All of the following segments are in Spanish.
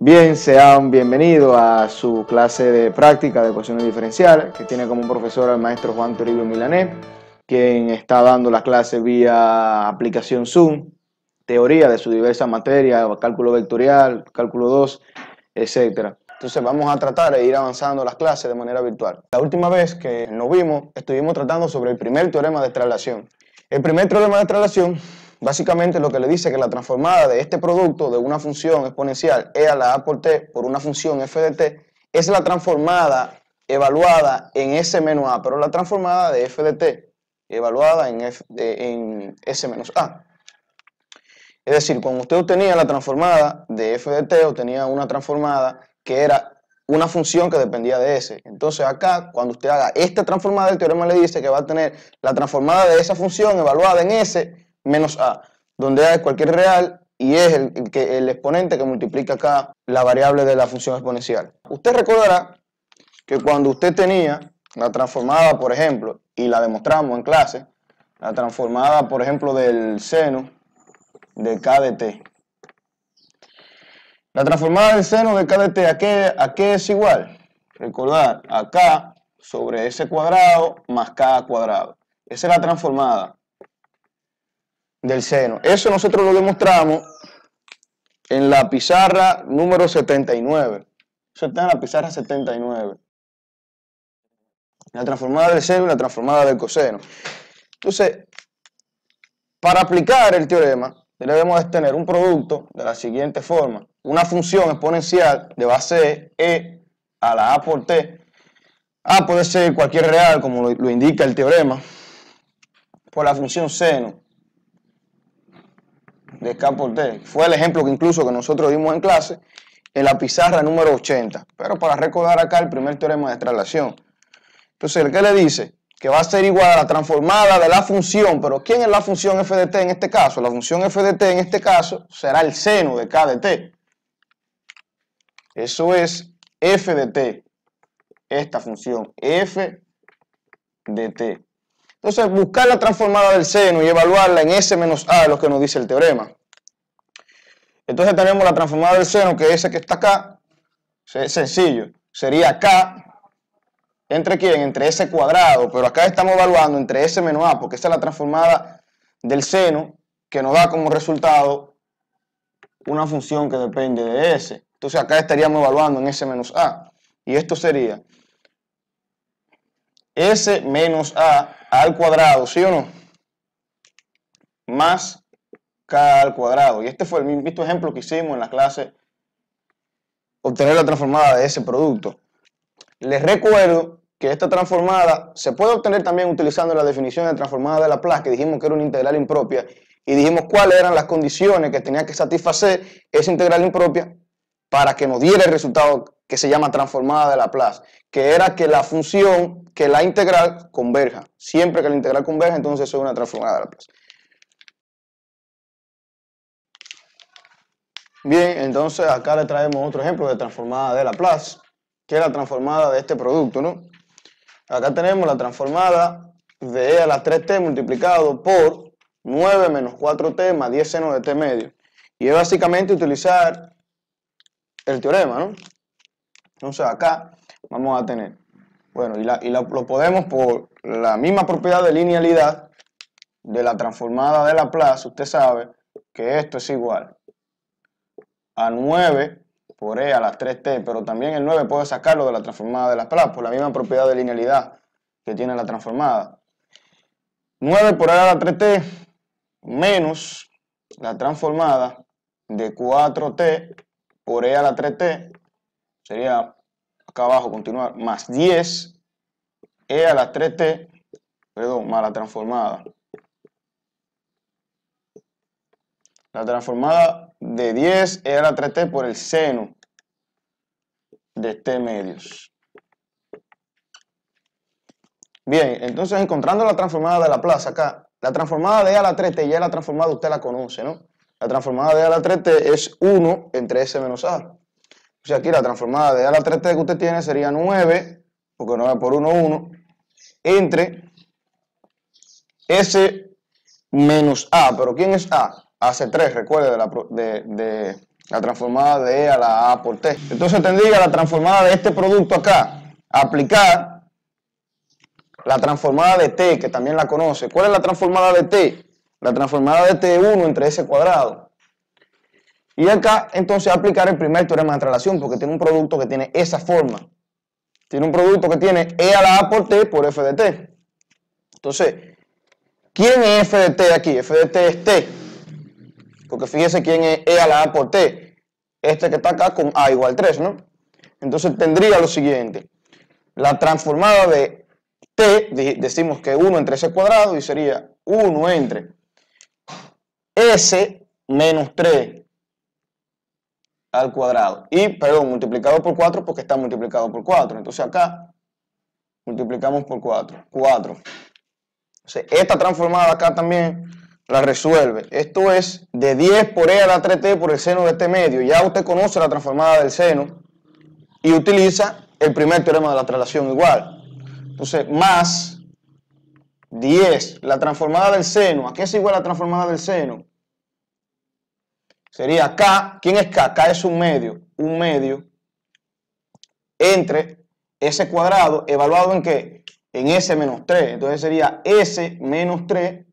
Bien, sean bienvenidos a su clase de práctica de ecuaciones diferenciales, que tiene como profesor al maestro Juan Toribio Milané, quien está dando la clase vía aplicación Zoom, teoría de su diversa materia, cálculo vectorial, cálculo 2, etc. Entonces vamos a tratar de ir avanzando las clases de manera virtual. La última vez que nos vimos, estuvimos tratando sobre el primer teorema de traslación. El primer teorema de traslación Básicamente lo que le dice que la transformada de este producto de una función exponencial e a la a por t por una función f de t es la transformada evaluada en s menos a, pero la transformada de f de t evaluada en, en s menos a. Es decir, cuando usted obtenía la transformada de f de t, obtenía una transformada que era una función que dependía de s. Entonces acá, cuando usted haga esta transformada, el teorema le dice que va a tener la transformada de esa función evaluada en s menos a, donde a es cualquier real y es el, que, el exponente que multiplica acá la variable de la función exponencial. Usted recordará que cuando usted tenía la transformada, por ejemplo, y la demostramos en clase, la transformada, por ejemplo, del seno de k de t. La transformada del seno de k de t, ¿a qué, a qué es igual? Recordar, a k sobre s cuadrado más k cuadrado. Esa es la transformada del seno. Eso nosotros lo demostramos en la pizarra número 79. Eso está en la pizarra 79. La transformada del seno y la transformada del coseno. Entonces, para aplicar el teorema, debemos tener un producto de la siguiente forma. Una función exponencial de base e a la a por t. A puede ser cualquier real, como lo, lo indica el teorema, por la función seno de K por T. Fue el ejemplo que incluso que nosotros vimos en clase en la pizarra número 80. Pero para recordar acá el primer teorema de traslación. Entonces, ¿el qué le dice? Que va a ser igual a la transformada de la función. Pero ¿quién es la función f de t en este caso? La función f de t en este caso será el seno de k de t. Eso es f de t. Esta función, f de t. Entonces, buscar la transformada del seno y evaluarla en S menos A es lo que nos dice el teorema. Entonces tenemos la transformada del seno, que es ese que está acá. Es sencillo. Sería K entre quién? Entre S cuadrado. Pero acá estamos evaluando entre S menos A, porque esa es la transformada del seno que nos da como resultado una función que depende de S. Entonces acá estaríamos evaluando en S menos A. Y esto sería S menos A al cuadrado, ¿sí o no? Más K al cuadrado. Y este fue el mismo ejemplo que hicimos en la clase obtener la transformada de ese producto. Les recuerdo que esta transformada se puede obtener también utilizando la definición de transformada de Laplace, que dijimos que era una integral impropia, y dijimos cuáles eran las condiciones que tenía que satisfacer esa integral impropia para que nos diera el resultado que se llama transformada de Laplace, que era que la función, que la integral converja. Siempre que la integral converja, entonces es una transformada de Laplace. Bien, entonces acá le traemos otro ejemplo de transformada de Laplace, que es la transformada de este producto, ¿no? Acá tenemos la transformada de e a la 3t multiplicado por 9 menos 4t más 10 seno de t medio. Y es básicamente utilizar el teorema, ¿no? Entonces acá vamos a tener, bueno, y, lo podemos por la misma propiedad de linealidad de la transformada de Laplace, usted sabe que esto es igual a 9 por e a las 3t, pero también el 9 puede sacarlo de la transformada de Laplace por la misma propiedad de linealidad que tiene la transformada. 9 por e a la 3t menos la transformada de 4t por e a la 3t sería acá abajo continuar, más 10 e a la 3t, perdón, más la transformada. La transformada de 10 e a la 3t por el seno de t medios. Bien, entonces encontrando la transformada de la plaza acá, la transformada de e a la 3t ya la transformada usted la conoce, ¿no? La transformada de e a la 3t es 1 entre s menos a. O sea, aquí la transformada de A a la 3T que usted tiene sería 9, porque 9 por 1, 1, entre S menos A. ¿Pero quién es A? Hace 3, recuerde, de, La transformada de E a la A por T. Entonces tendría la transformada de este producto acá, aplicar la transformada de T, que también la conoce. ¿Cuál es la transformada de T? La transformada de T es 1 entre S cuadrado. Y acá entonces aplicar el primer teorema de traslación, porque tiene un producto que tiene esa forma. Tiene un producto que tiene E a la A por T por F de T. Entonces, ¿quién es F de T aquí? F de T es T. Porque fíjese quién es E a la A por T. Este que está acá con A igual 3, ¿no? Entonces tendría lo siguiente. La transformada de T, decimos que 1 entre S cuadrado y sería 1 entre S menos 3 al cuadrado. Y, perdón, multiplicado por 4 porque está multiplicado por 4. Entonces acá multiplicamos por 4. 4. Entonces, esta transformada acá también la resuelve. Esto es de 10 por e a la 3t por el seno de este medio. Ya usted conoce la transformada del seno y utiliza el primer teorema de la traslación igual. Entonces, más 10, la transformada del seno. ¿A qué es igual la transformada del seno? Sería K. ¿Quién es K? K es un medio. Un medio entre ese cuadrado, evaluado en qué? En S menos 3. Entonces sería S menos 3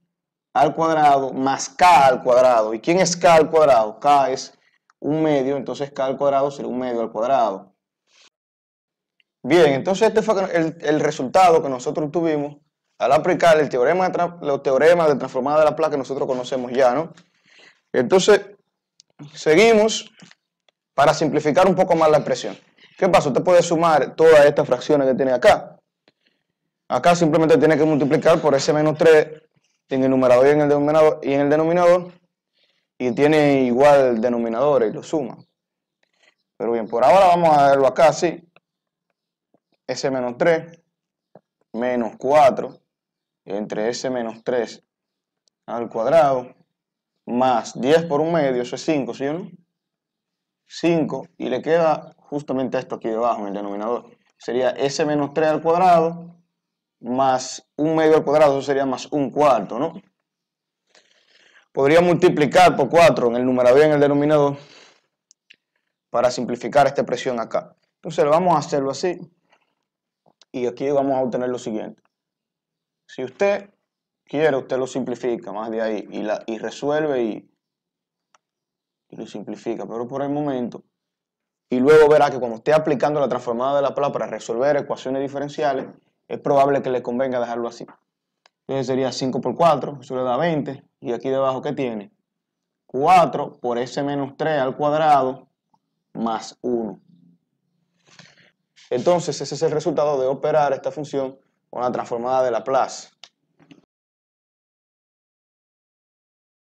al cuadrado más K al cuadrado. ¿Y quién es K al cuadrado? K es un medio, entonces K al cuadrado sería un medio al cuadrado. Bien, entonces este fue el, resultado que nosotros tuvimos al aplicar el teorema de, los teoremas de transformada de la placa que nosotros conocemos ya, ¿no? Entonces, seguimos para simplificar un poco más la expresión. ¿Qué pasa? Usted puede sumar todas estas fracciones que tiene acá. Acá simplemente tiene que multiplicar por ese menos 3 en el numerador y en el denominador, y en el denominador y tiene igual denominadores y lo suma. Pero bien, por ahora vamos a verlo acá así s menos 3 menos 4 entre s menos 3 al cuadrado más 10 por un medio, eso es 5, ¿sí o no? 5 y le queda justamente esto aquí debajo en el denominador. Sería s menos 3 al cuadrado más un medio al cuadrado, eso sería más un cuarto, ¿no? Podría multiplicar por 4 en el numerador y en el denominador para simplificar esta expresión acá. Entonces vamos a hacerlo así. Y aquí vamos a obtener lo siguiente. Si usted quiere, usted lo simplifica más de ahí y, la, y resuelve y, y lo simplifica. Pero por el momento, y luego verá que cuando esté aplicando la transformada de la Laplace para resolver ecuaciones diferenciales, es probable que le convenga dejarlo así. Entonces sería 5 por 4, eso le da 20. Y aquí debajo, ¿qué tiene? 4 por s menos 3 al cuadrado más 1. Entonces, ese es el resultado de operar esta función con la transformada de Laplace.